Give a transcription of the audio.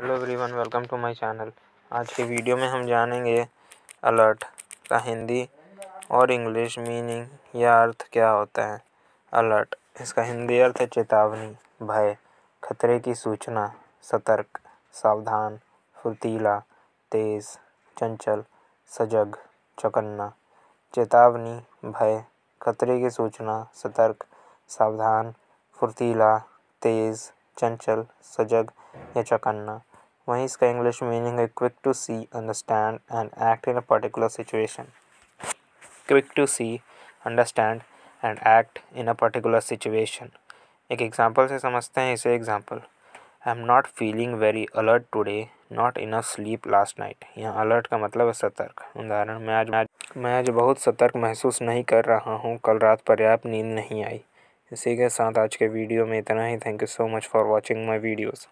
Hello everyone, welcome to my channel. आज के video में हम जानेंगे अलर्ट का हिंदी और इंग्लिश मीनिंग, या अर्थ क्या होता है? अलर्ट, इसका हिंदी अर्थ है चेतावनी, भय, खतरे की सूचना, सतर्क, सावधान, फुर्तीला, तेज़, चंचल, सजग, चौकन्ना। चेतावनी, भय, खतरे की सूचना, सतर्क, सावधान, फुर्तीला, तेज़, चंचल, सजग या चौकन्ना। वहीं इसका इंग्लिश मीनिंग है quick to see understand and act in a particular situation quick to see understand and act in a particular situation एक एग्जांपल से समझते हैं इसे example I am not feeling very alert today not enough sleep last night यहाँ alert का मतलब है सतर्क. उदाहरण, मैं आज मैं आज बहुत सतर्क महसूस नहीं कर रहा हूँ, कल रात पर्याप्त नींद नहीं आई। इसी के साथ आज के वीडियो में इतना ही. Thank you so much for watching my videos